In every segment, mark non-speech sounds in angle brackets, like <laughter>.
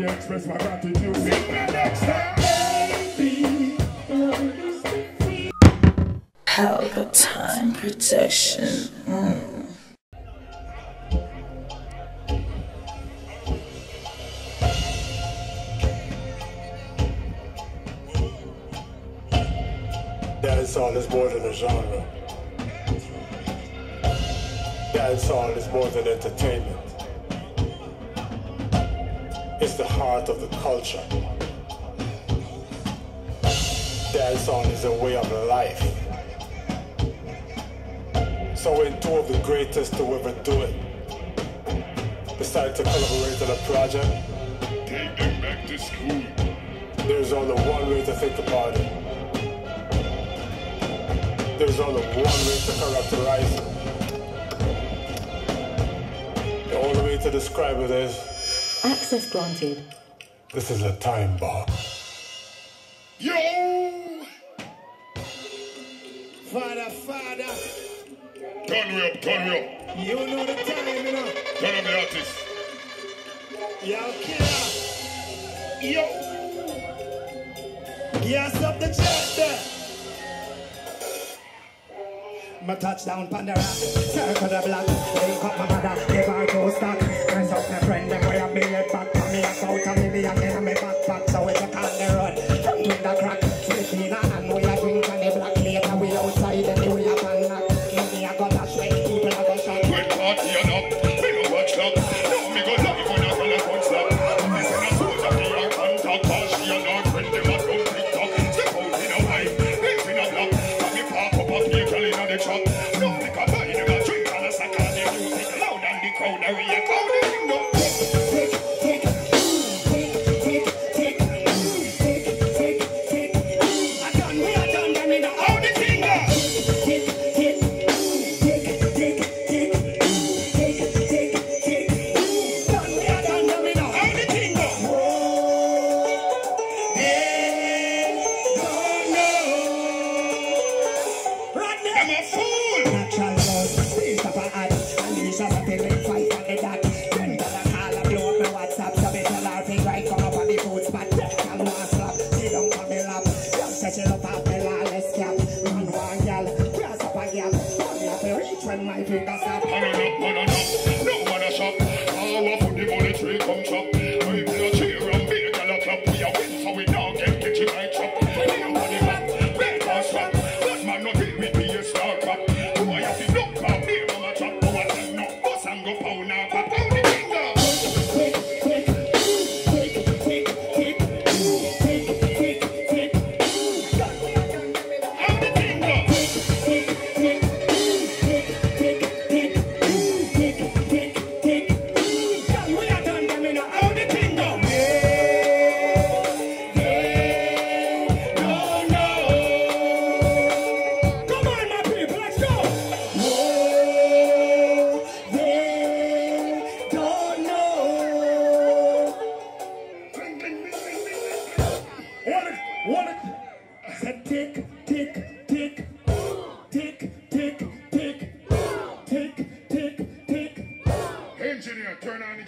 me express my gratitude. Sing the next time. Helga time protection. Mm. Dancehall is more than a genre. Dancehall is more than entertainment. It's the heart of the culture. Dancehall is a way of life. So when two of the greatest to ever do it decide to collaborate on a project, Take them back to school. there's only one way to think about it. There's only one way to characterize it. The only way to describe it is Access granted. this is a time bomb. Yo! Father, Father, Turn me up, turn me up. you know the time, you know. Turn up the artist. Yo, killer. Yo. Gas up the jet there. My touchdown Pandora, circle the block, wake up my mother,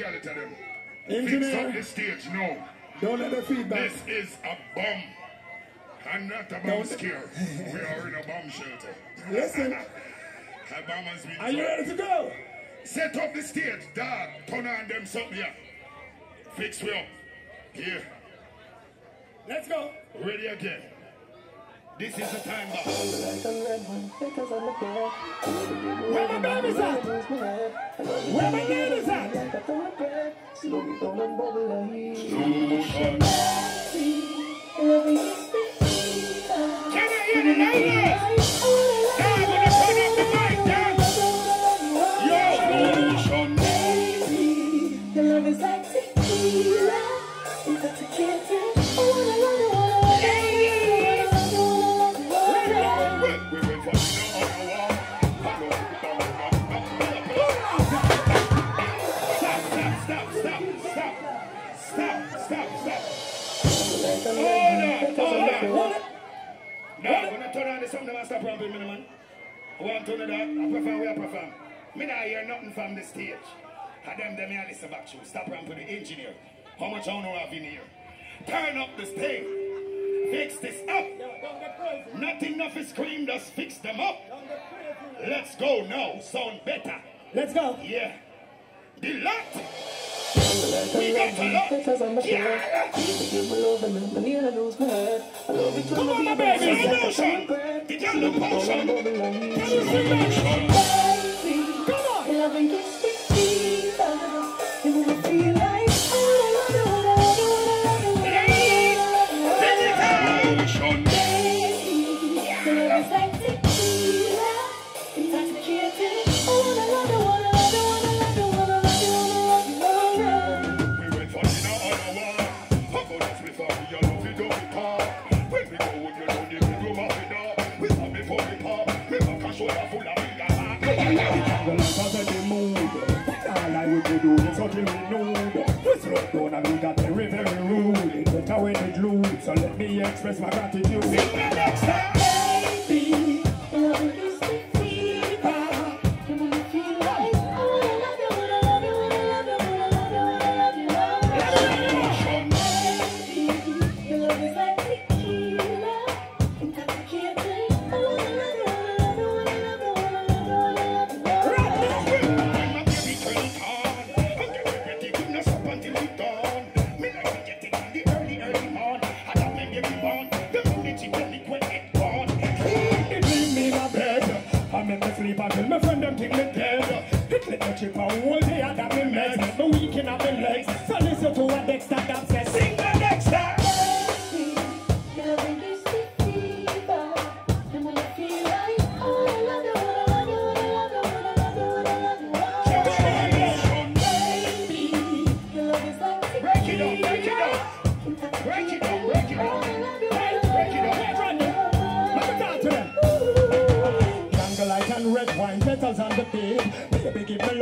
turn on the gal to them. Fix Engineer. up the stage now. Don't let the feedback. This is a bomb. And not a bomb scare. <laughs> we are in a bomb shelter. Listen, <laughs> A bomb has been are you ready to go? Set up the stage, dog. Turn on them something here. Fix me up. Here. Let's go. Ready again. This is the time bomb. Where my baby's at? Where my baby's at? Can I hear the ladies? Hold on, hold on. No, when I turn on the song, the master problem, man. man. I want to know that. I perform where I perform. Me I hear nothing from the stage. I them, them, I listen back to. Stop ramping the engineer. How much I know I've been here. Turn up the stage. Fix this up. Not enough is screamed, just fix them up. Let's go now. Sound better. Let's go. Yeah. Delight. We got to love. Because I'm a yeah. You my love and I'm gonna lose my head. I love it Come on, my baby, in motion. Get down the motion. Come on, in motion. Come on. Love and kiss, come on. The light of the mood All I would do is totally nude. This road down and we got very very rude It's better when it glued So let me express my gratitude. See you next time. take me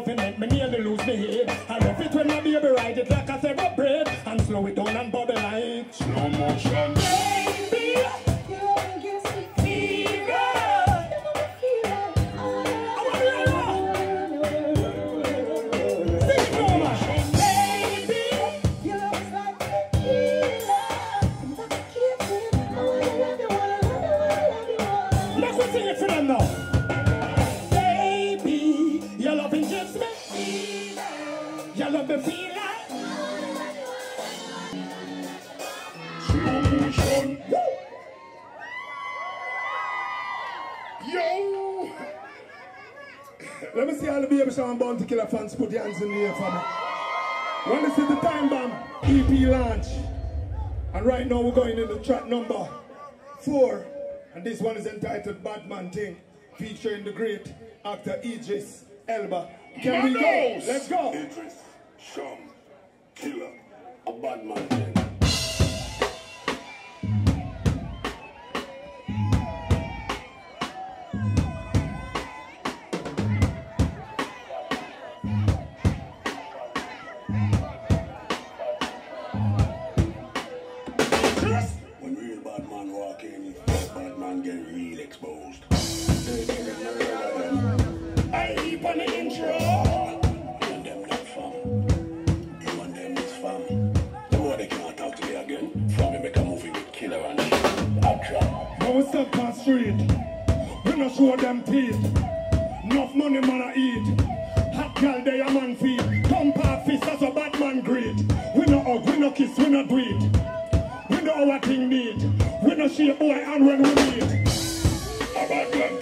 love it make me nearly lose me head. I love it when my baby ride it like a separate bread and slow it down and bubble light. slow motion. song Bounty Killer fans, put your hands in the air for me. When this is the time bomb, EP launch. And right now we're going into track number four. And this one is entitled Batman Thing, featuring the great actor Idris Elba. Can we go? Let's go. Idris, Cham, Killer, a Batman Thing. take on street. We no show them teeth. Enough money man I eat. Hot girl they a man feed. Pump our fist as a bad man greet. We no hug, we no kiss, we no do it. We no our thing need. We no shape boy and when we meet. A bad man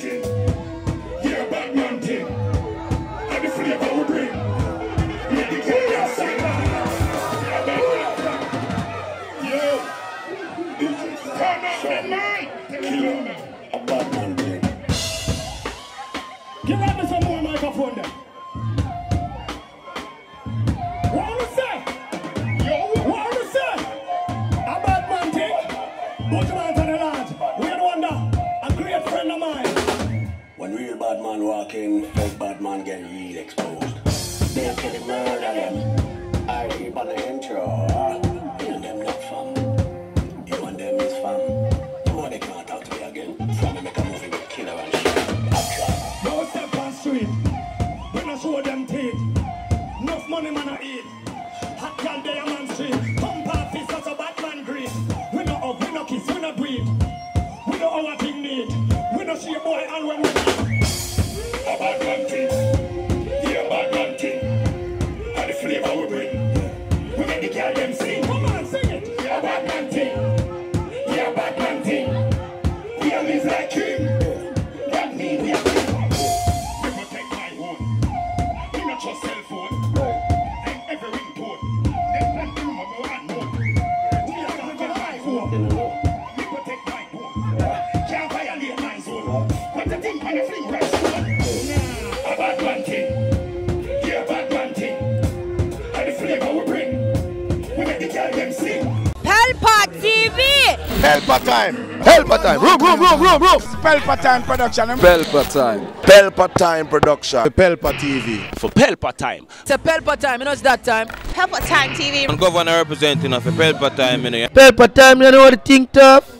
But TV! Helper time! Helper time! Room, room, room, room, room! Pelpa time production. Pelpa time. Pelpa time production. The Pelpa TV. For Pelpa time. It's a Pelpa time, you know it's that time. Pelpa time TV. I'm governor representing of a Pelpa time, you know. Pelper time, you know what I think tough?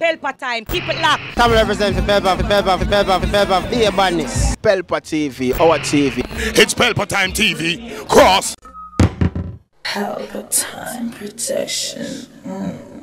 Pelpa Time. Keep it locked. Come represent for Pelpa, for Pelpa, for Pelpa, for Pelpa. Be a badness. Pelpa TV, our TV. It's Pelpa Time TV. Cross. Pelpa Time Protection. Mm.